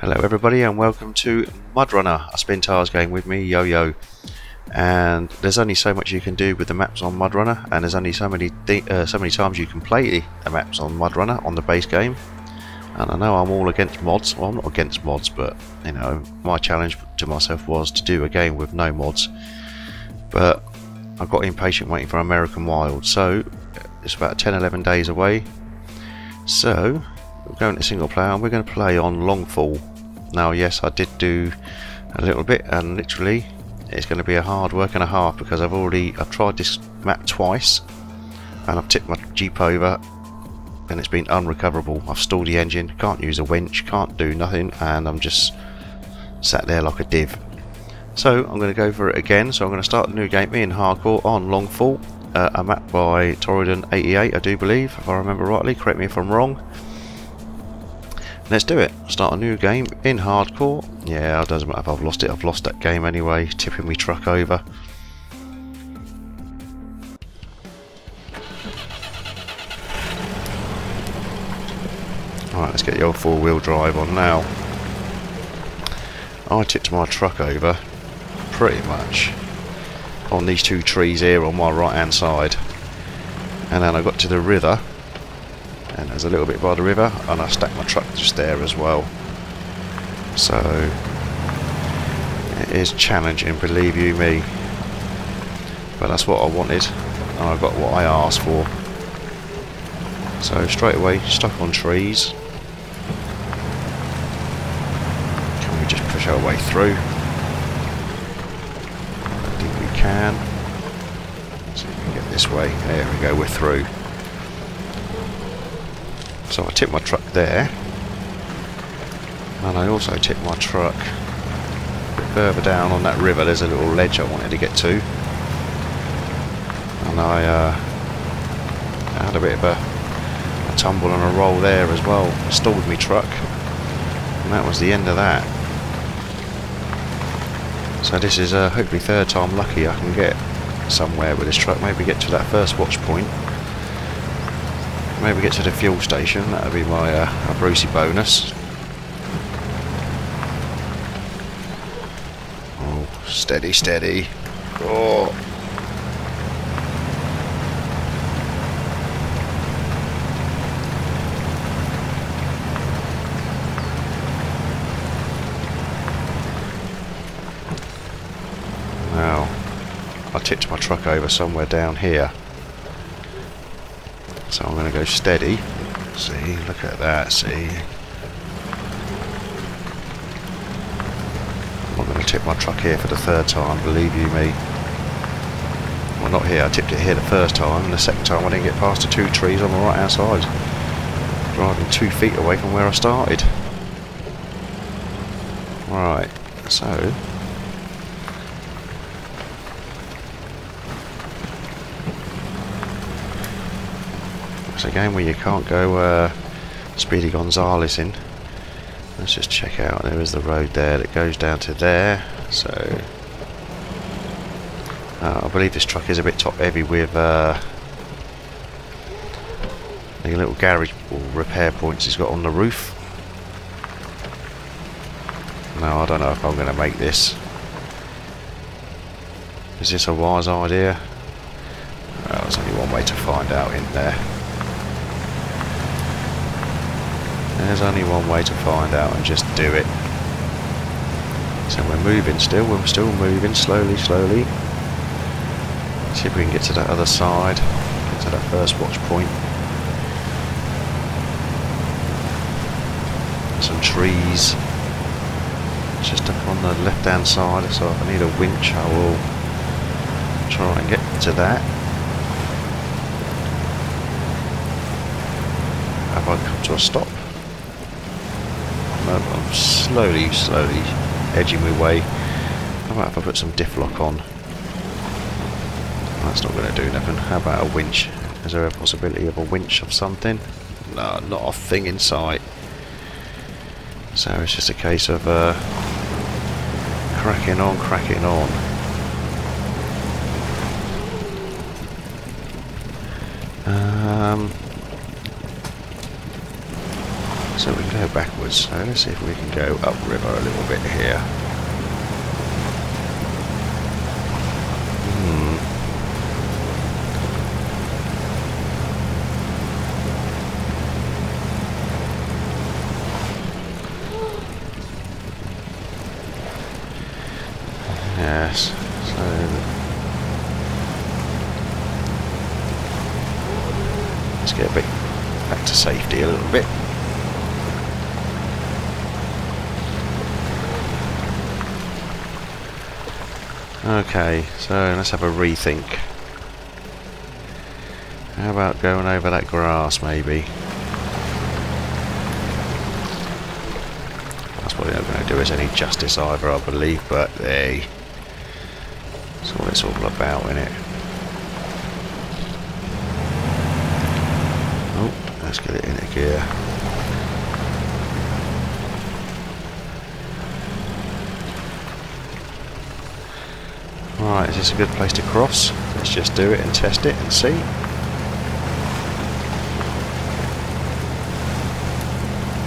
Hello everybody and welcome to Mudrunner, a Spintires game with me, Yo-Yo. And there's only so much you can do with the maps on Mudrunner, and there's only so many uh, so many times you can play the maps on Mudrunner on the base game. And I know I'm all against mods. Well, I'm not against mods, but you know, my challenge to myself was to do a game with no mods. But I got impatient waiting for American Wild, so it's about 10-11 days away. So we're going to single player and we're going to play on Longfall. Now yes I did do a little bit and literally it's going to be a hard work and a half because I've already I've tried this map twice and I've tipped my Jeep over and it's been unrecoverable. I've stalled the engine, can't use a winch, can't do nothing and I'm just sat there like a div. So I'm going to go for it again so I'm going to start a new game me in hardcore on Longfall uh, a map by Torridon 88 I do believe if I remember rightly, correct me if I'm wrong Let's do it. Start a new game in hardcore. Yeah, it doesn't matter if I've lost it. I've lost that game anyway. Tipping me truck over. Alright, let's get your four-wheel drive on now. I tipped my truck over pretty much on these two trees here on my right hand side and then I got to the river and there's a little bit by the river and I stacked my truck just there as well. So it is challenging believe you me. But that's what I wanted and I got what I asked for. So straight away stuck on trees. Can we just push our way through? I think we can. See if we can get this way. There we go we're through so I tipped my truck there. And I also tipped my truck further down on that river. There's a little ledge I wanted to get to. And I uh, had a bit of a, a, tumble and a roll there as well. Stalled my truck. And that was the end of that. So this is uh, hopefully third time lucky I can get somewhere with this truck. Maybe get to that first watch point. Maybe get to the fuel station, that would be my uh, Brucie bonus. Oh, steady, steady. Oh. Now, I tipped my truck over somewhere down here. So I'm going to go steady. See, look at that, see. I'm going to tip my truck here for the third time, believe you me. Well, not here, I tipped it here the first time, the second time I didn't get past the two trees on the right hand side. Driving two feet away from where I started. Right, so It's a game where you can't go uh, Speedy Gonzales in. Let's just check out. There is the road there that goes down to there. So uh, I believe this truck is a bit top heavy with uh, the little garage or repair points he's got on the roof. No, I don't know if I'm going to make this. Is this a wise idea? Well, there's only one way to find out in there. There's only one way to find out and just do it. So we're moving still, we're still moving slowly, slowly. See if we can get to that other side, get to that first watch point. Some trees. Just up on the left hand side, so if I need a winch I will try and get to that. Have I come to a stop? I'm slowly, slowly edging my way. How about if I put some diff lock on? That's not going to do nothing. How about a winch? Is there a possibility of a winch of something? No, not a thing in sight. So it's just a case of uh, cracking on, cracking on. Um, so we can go backwards. So let's see if we can go upriver a little bit here. Hmm. Yes. So let's get a bit back to safety a little bit. Okay, so let's have a rethink. How about going over that grass maybe? That's probably not going to do us any justice either, I believe, but hey, that's what it's all about, isn't it? Oh, let's get it in gear. Right, is this a good place to cross? Let's just do it and test it and see.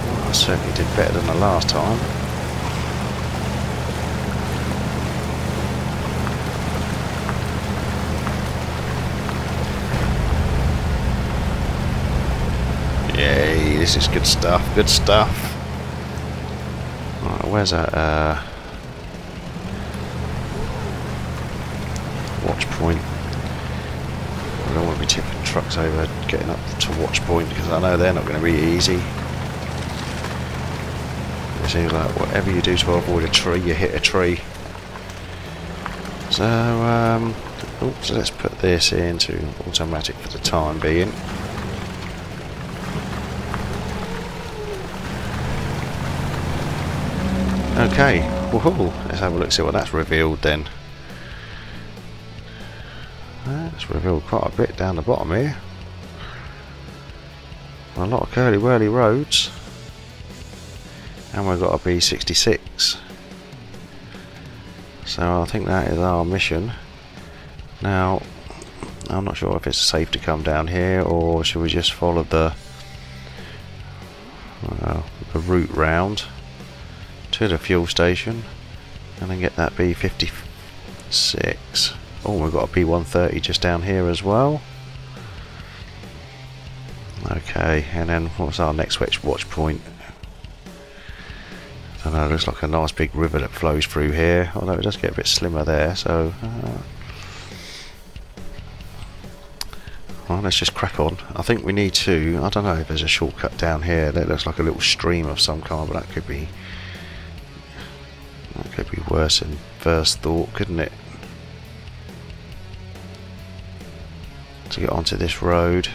Well, I certainly did better than the last time. Yay, this is good stuff, good stuff. Right, where's that? Uh, watch point. I don't want to be tipping trucks over getting up to watch point because I know they're not going to be easy. It seems like whatever you do to avoid a tree, you hit a tree. So, um, oops, let's put this into automatic for the time being. Okay, woohoo, let's have a look, see what that's revealed then. That's revealed quite a bit down the bottom here. A lot of curly whirly roads. And we've got a B66. So I think that is our mission. Now, I'm not sure if it's safe to come down here or should we just follow the uh, the route round to the fuel station and then get that B56. Oh, we've got a P130 just down here as well. Okay, and then what's our next watch, watch point? I don't know, looks like a nice big river that flows through here, although it does get a bit slimmer there, so... Uh, well, let's just crack on. I think we need to, I don't know if there's a shortcut down here, that looks like a little stream of some kind, but that could be... That could be worse than first thought, couldn't it? To get onto this road.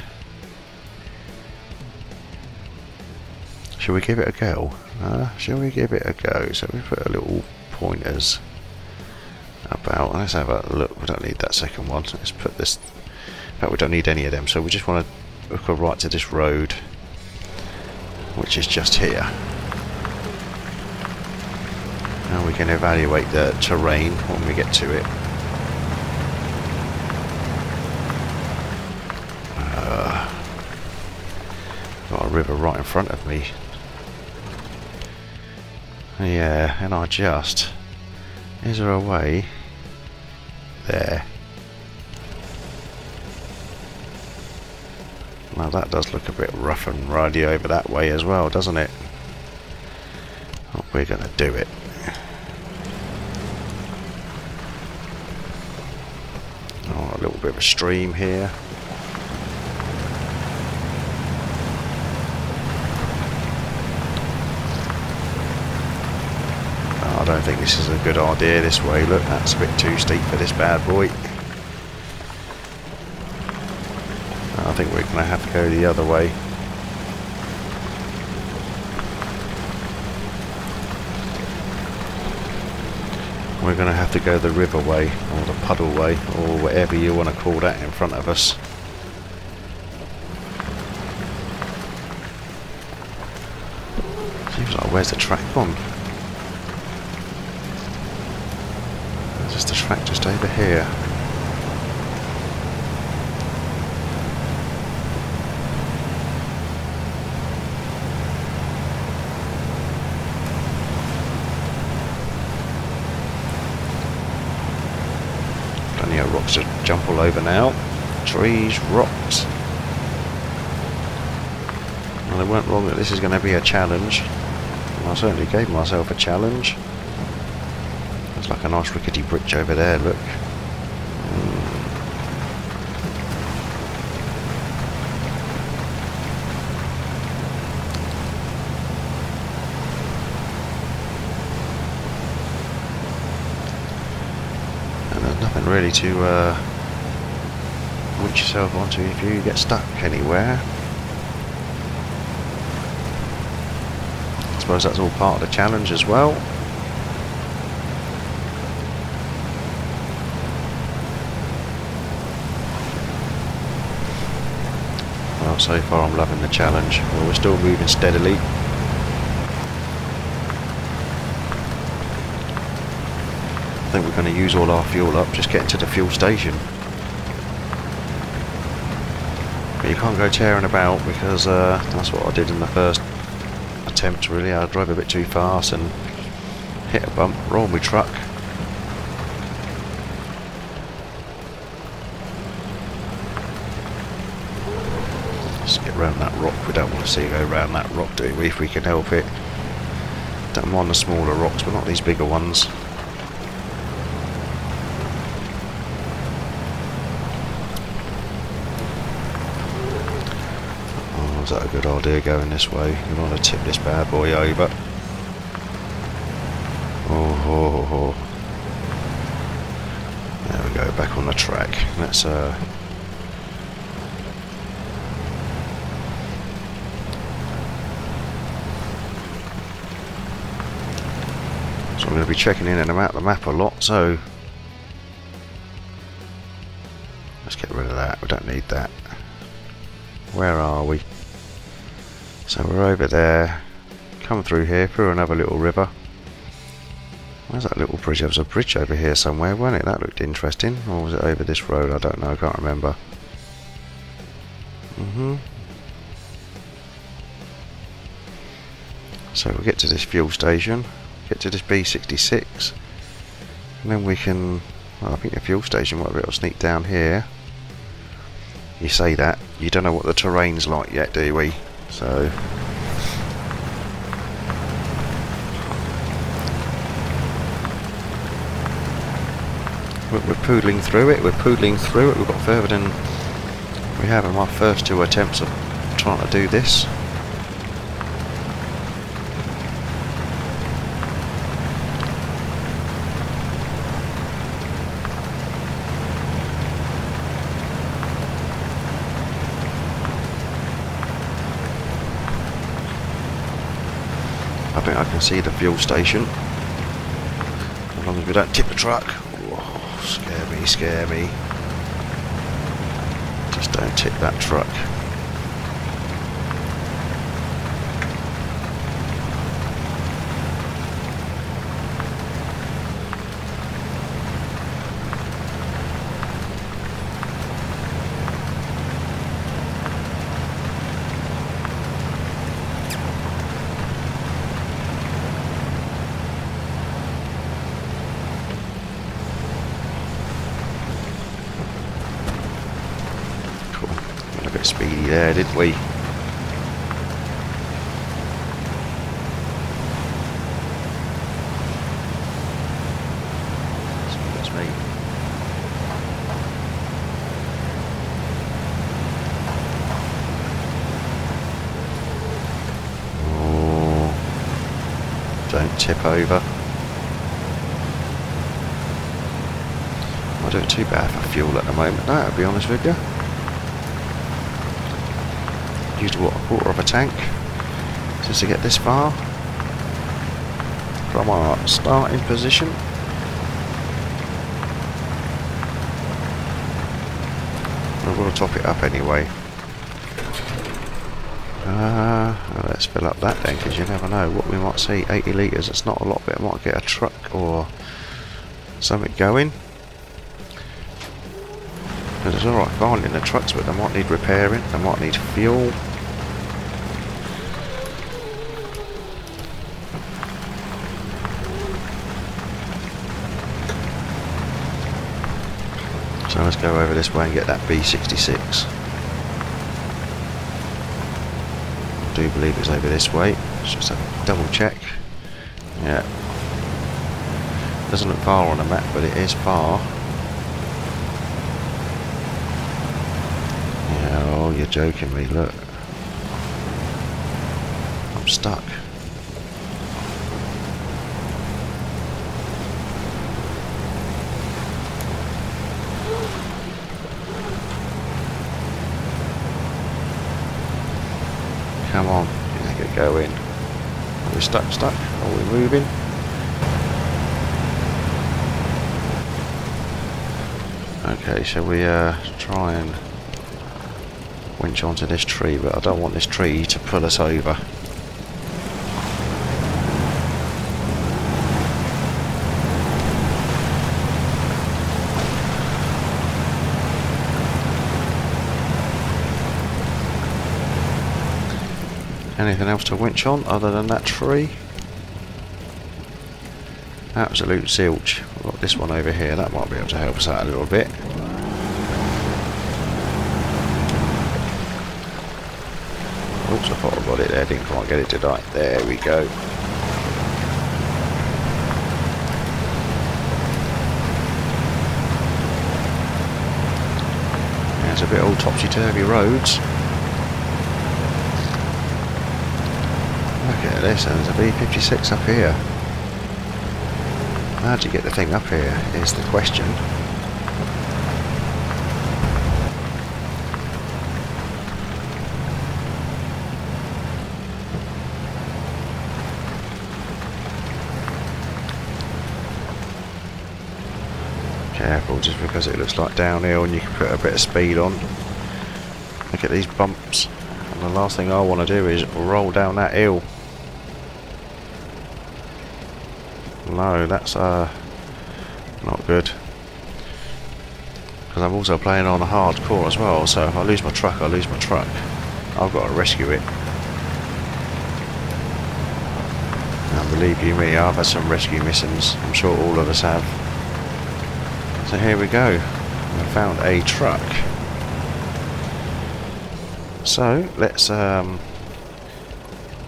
Shall we give it a go? Uh, shall we give it a go? So we put a little pointers about. Let's have a look. We don't need that second one. Let's put this. In fact, we don't need any of them. So we just want to hook right to this road, which is just here. And we can evaluate the terrain when we get to it. river right in front of me. Yeah, and I just... Is there a way? There. Now that does look a bit rough and ruddy over that way as well, doesn't it? Oh, we're going to do it. Oh, a little bit of a stream here. I don't think this is a good idea this way. Look, that's a bit too steep for this bad boy. I think we're going to have to go the other way. We're going to have to go the river way, or the puddle way, or whatever you want to call that in front of us. Seems like where's the track gone? over here. Plenty of rocks to jump all over now. Trees, rocks. Well, they weren't wrong that this is going to be a challenge. I certainly gave myself a challenge. There's like a nice rickety bridge over there, look. And there's nothing really to uh, winch yourself onto if you get stuck anywhere. I suppose that's all part of the challenge as well. Well, so far I'm loving the challenge. Well, we're still moving steadily. I think we're going to use all our fuel up, just getting to the fuel station. But you can't go tearing about because uh, that's what I did in the first attempt really. I drove a bit too fast and hit a bump, rolled my truck. Let's get around that rock. We don't want to see go around that rock, do we, if we can help it. Don't mind the smaller rocks, but not these bigger ones. Is that a good idea going this way? You want to tip this bad boy over. Oh, oh, oh, There we go, back on the track. Let's uh I'm going to be checking in and out the map a lot, so let's get rid of that, we don't need that. Where are we? So we're over there, come through here, through another little river. Where's that little bridge? There was a bridge over here somewhere, wasn't it? That looked interesting. Or was it over this road? I don't know, I can't remember. Mm hmm So we'll get to this fuel station, get to this B66, and then we can, well, I think the fuel station might be able to sneak down here. You say that, you don't know what the terrain's like yet, do we? So we're, poodling through it. We're poodling through it. We've got further than we have in my first two attempts of trying to do this. I can see the fuel station. As long as we don't tip the truck. Oh, scare me, scare me. Just don't tip that truck. Speedy there, didn't we? Oh, don't tip over. I don't too bad for fuel at the moment, no, I'll be honest with you used what, a quarter of a tank just to get this far from our starting position. We're going to top it up anyway. Uh, let's fill up that then because you never know what we might see 80 litres it's not a lot but I might get a truck or something going alright finding the trucks but they might need repairing they might need fuel So let's go over this way and get that B66. I do believe it's over this way. Let's just have a double check. Yeah. Doesn't look far on the map, but it is far. Yeah, oh, you're joking me, look. I'm stuck. Come on, make it go in. Are we stuck, stuck? Are we moving? Okay, shall we uh, try and winch onto this tree, but I don't want this tree to pull us over. Anything else to winch on other than that tree? Absolute zilch. We've got this one over here, that might be able to help us out a little bit. Oops, I thought I didn't quite get it tonight. There we go. It's a bit all topsy-turvy roads. Look at this, there's a B56 up here. How'd you get the thing up here, is the question. Careful, just because it looks like downhill and you can put a bit of speed on. Look at these bumps. And the last thing I want to do is roll down that hill. No, that's uh, not good. Because I'm also playing on hardcore as well, so if I lose my truck, I lose my truck. I've got to rescue it. And believe you me, I've had some rescue missions. I'm sure all of us have. So here we go. I found a truck. So let's um,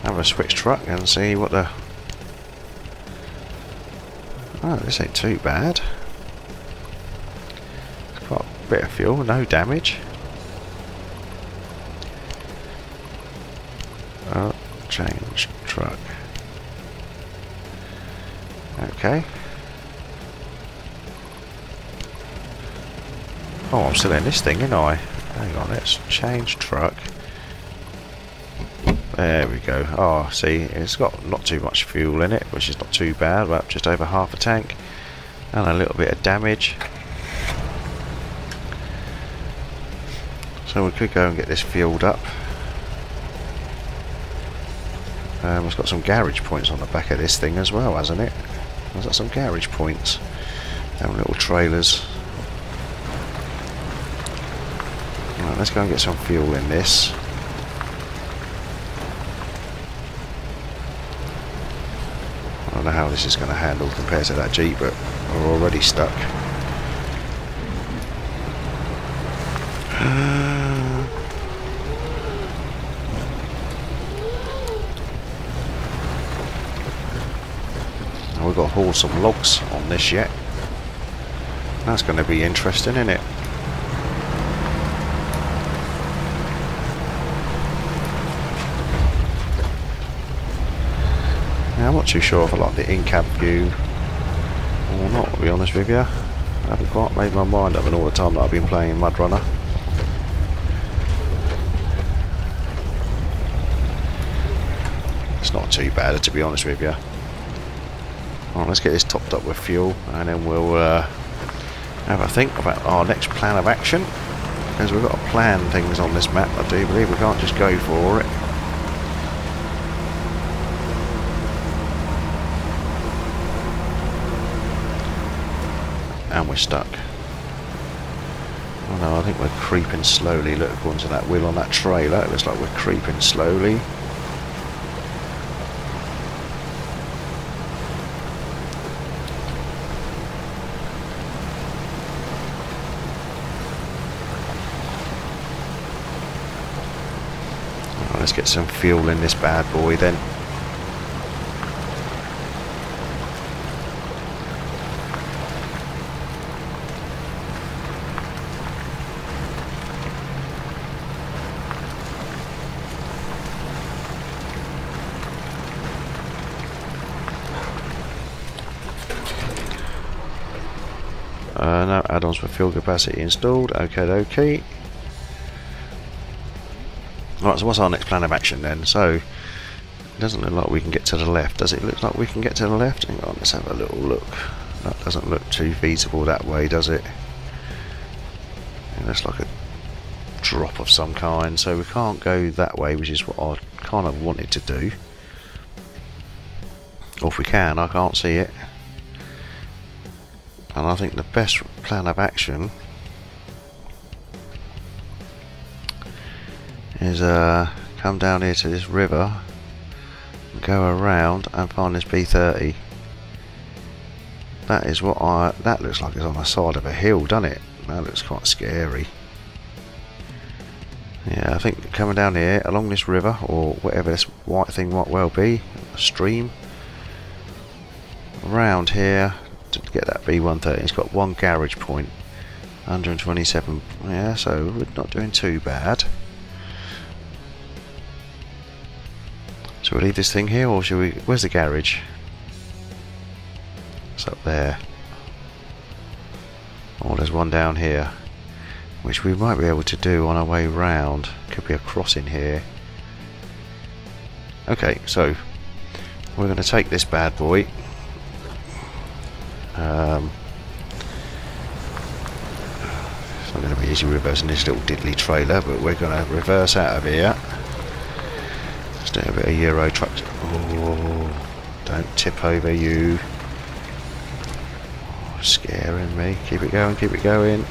have a switch truck and see what the. Oh, this ain't too bad. It's got a bit of fuel, no damage. Oh, change truck. Okay. Oh, I'm still in this thing, ain't I? Hang on, let's change truck. There we go. Oh, see, it's got not too much fuel in it, which is not too bad, about just over half a tank. And a little bit of damage. So we could go and get this fueled up. Um, it's got some garage points on the back of this thing as well, hasn't it? It's got some garage points. Them little trailers. Right, let's go and get some fuel in this. I don't know how this is going to handle compared to that Jeep, but we're already stuck. now we've got to haul some logs on this yet. That's going to be interesting, isn't it? Too sure if I like the in-cab view or not, to be honest with you. I haven't quite made my mind up in all the time that I've been playing MudRunner. It's not too bad, to be honest with you. Right, let's get this topped up with fuel and then we'll uh, have a think about our next plan of action. Because we've got to plan things on this map, I do believe. We can't just go for it. and we're stuck. Oh no, I think we're creeping slowly. Look, according to that wheel on that trailer, it looks like we're creeping slowly. let's get some fuel in this bad boy then. Fuel capacity installed. Okay, okay. Right, so what's our next plan of action then? So, it doesn't look like we can get to the left. Does it look like we can get to the left? Hang on, let's have a little look. That doesn't look too feasible that way, does it? Yeah, that's like a drop of some kind, so we can't go that way, which is what I kind of wanted to do. Or if we can, I can't see it. I think the best plan of action is uh, come down here to this river, go around and find this B30. That is what I. That looks like it's on the side of a hill, doesn't it? That looks quite scary. Yeah, I think coming down here along this river or whatever this white thing might well be, a stream. Around here to get that B130. It's got one garage point, 127. Yeah, so we're not doing too bad. Shall we leave this thing here, or should we? Where's the garage? It's up there. Oh, there's one down here, which we might be able to do on our way round. Could be a crossing here. Okay, so we're going to take this bad boy um, it's not going to be easy reversing this little diddly trailer, but we're going to reverse out of here. Let's do a bit of Euro truck. Oh, don't tip over you. Oh, scaring me. Keep it going, keep it going.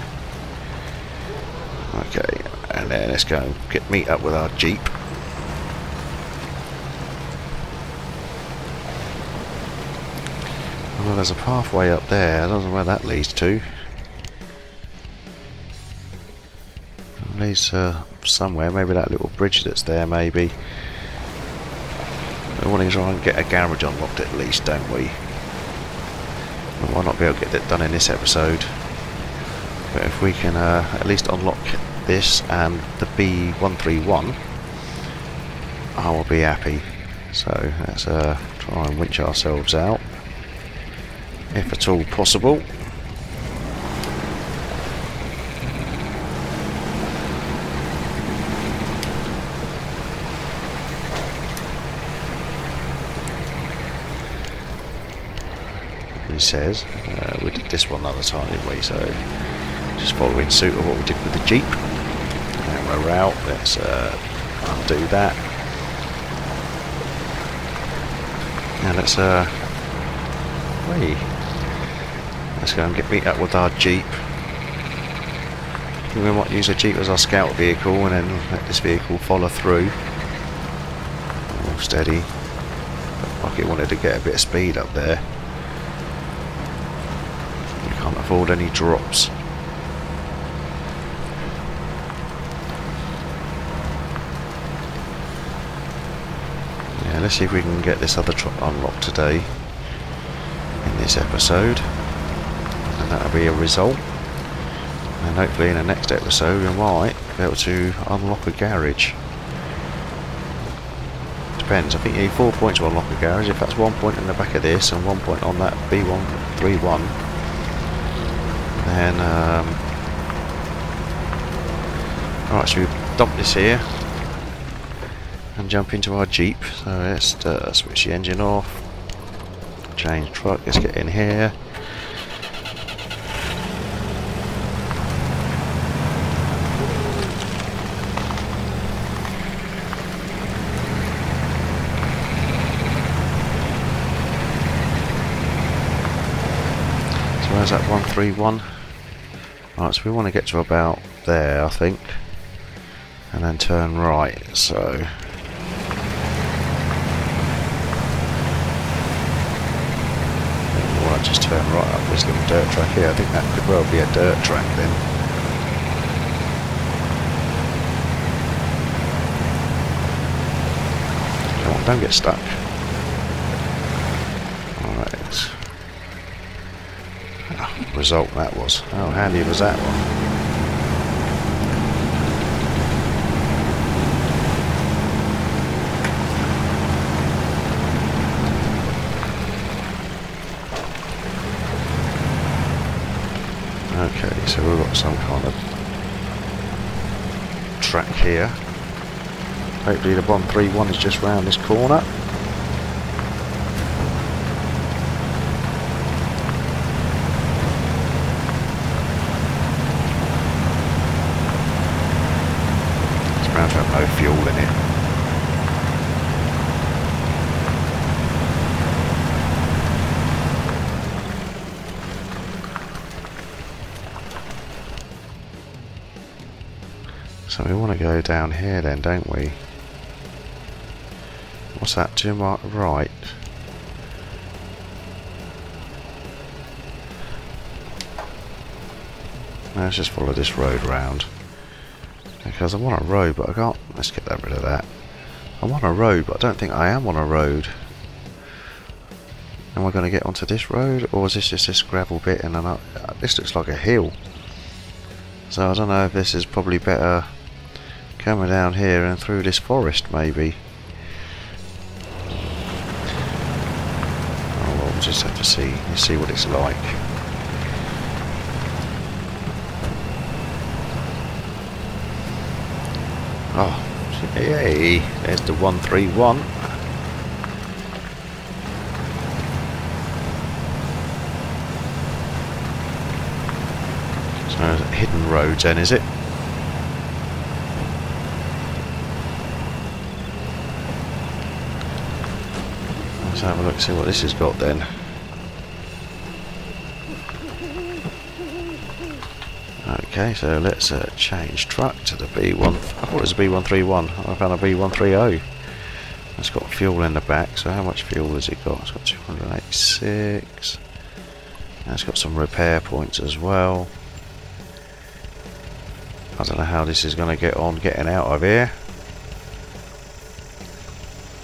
Okay, and then let's go and get meet up with our Jeep. Well, there's a pathway up there. I don't know where that leads to. It leads uh, somewhere. Maybe that little bridge that's there, maybe. We want to try and get a garage unlocked at least, don't we? We might not be able to get that done in this episode. But if we can uh, at least unlock this and the B131, I will be happy. So let's uh, try and winch ourselves out if at all possible. He says, uh, we did this one other time, didn't we? So just following suit of what we did with the Jeep. And we're out, let's uh, undo that. Now let's uh, wait. Let's go and get beat up with our Jeep. We might use a Jeep as our scout vehicle and then let this vehicle follow through. All steady. like it wanted to get a bit of speed up there. We can't afford any drops. Yeah, let's see if we can get this other truck unlocked today in this episode that'll be a result. And hopefully in the next episode we might be able to unlock a garage. Depends. I think you need four points to unlock a garage. If that's one point in the back of this and one point on that B131 then um, alright so we dump this here and jump into our Jeep. So let's uh, switch the engine off change truck let's get in here Where's that 131? Right, so we want to get to about there, I think. And then turn right, so... I just turn right up this little dirt track here. I think that could well be a dirt track then. don't get stuck. Alright. Oh, result that was. How handy was that one? Okay, so we've got some kind of track here. Hopefully the 131 is just round this corner. To have no fuel in it. So we want to go down here then, don't we? What's that to my right? Let's just follow this road round. Because I want a road, but I can't... Let's get that rid of that. I'm on a road, but I don't think I am on a road. Am I going to get onto this road, or is this just this gravel bit and then this looks like a hill. So I don't know if this is probably better coming down here and through this forest maybe. Oh well, we'll just have to see, see what it's like. Oh, yay, there's the 131. So, hidden roads then, is it? Let's have a look, see what this has got then. Okay, so let's uh, change truck to the B1. I thought it was a B131. I found a B130. It's got fuel in the back, so how much fuel has it got? It's got 286. And it's got some repair points as well. I don't know how this is going to get on getting out of here.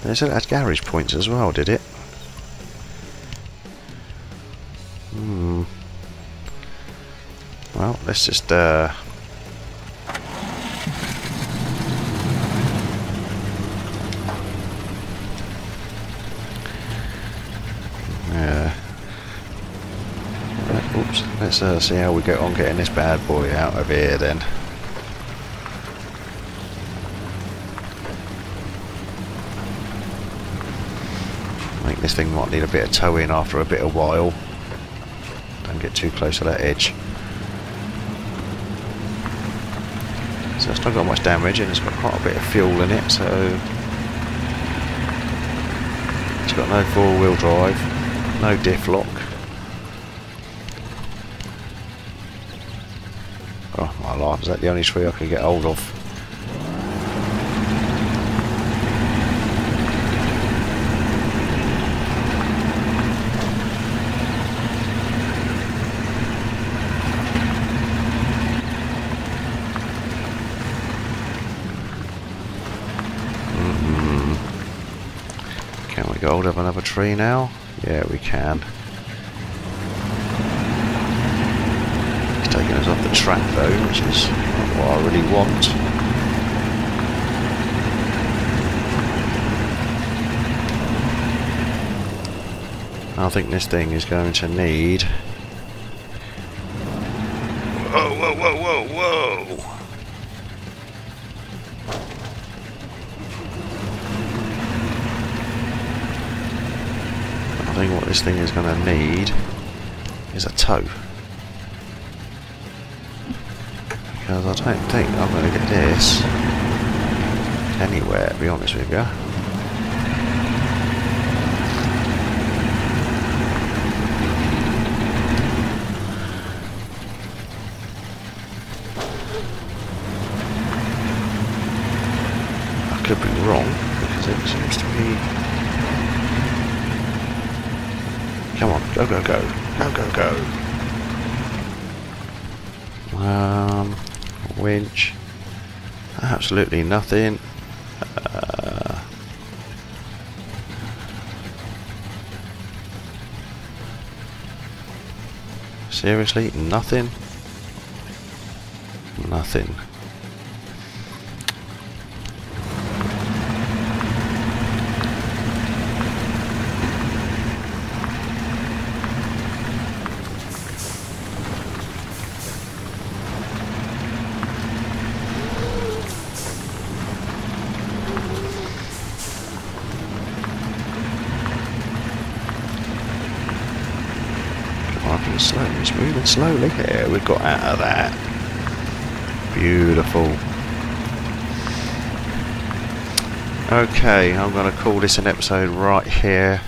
It said it had garage points as well, did it? Let's just uh Yeah. Oops. Let's uh, see how we get on getting this bad boy out of here then. I think this thing might need a bit of towing after a bit of while. Don't get too close to that edge. So not got much damage and it's got quite a bit of fuel in it, so it's got no four-wheel drive, no diff lock. Oh my life, is that the only tree I can get hold of? Can we get hold of another tree now? Yeah, we can. Taking us off the track though, which is what I really want. I think this thing is going to need... Whoa, whoa, whoa, whoa, whoa! I think what this thing is going to need is a tow. Because I don't think I'm going to get this anywhere, to be honest with you. I could be wrong, because it seems to be Come on, go, go, go. Go, go, go. Um, winch. Absolutely nothing. Uh, seriously, nothing? Nothing. We got out of that. Beautiful. Okay, I'm going to call this an episode right here.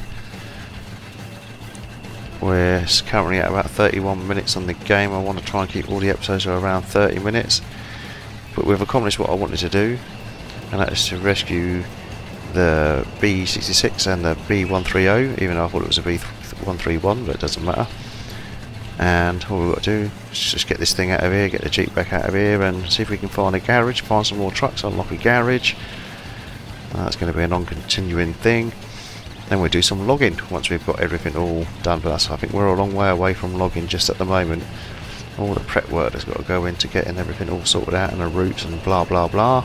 We're currently at about 31 minutes on the game. I want to try and keep all the episodes around 30 minutes. But we've accomplished what I wanted to do, and that is to rescue the B66 and the B130, even though I thought it was a B131, but it doesn't matter and all we've got to do is just get this thing out of here, get the Jeep back out of here and see if we can find a garage, find some more trucks, unlock a garage. that's going to be a non-continuing thing. Then we'll do some logging once we've got everything all done for us. I think we're a long way away from logging just at the moment. All the prep work that's got to go into getting everything all sorted out and the routes and blah blah blah.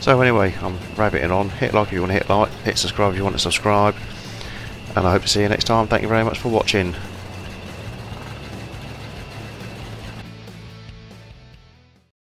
So anyway, I'm rabbiting on. Hit like if you want to hit like, hit subscribe if you want to subscribe. And I hope to see you next time. Thank you very much for watching.